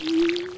Mm-hmm.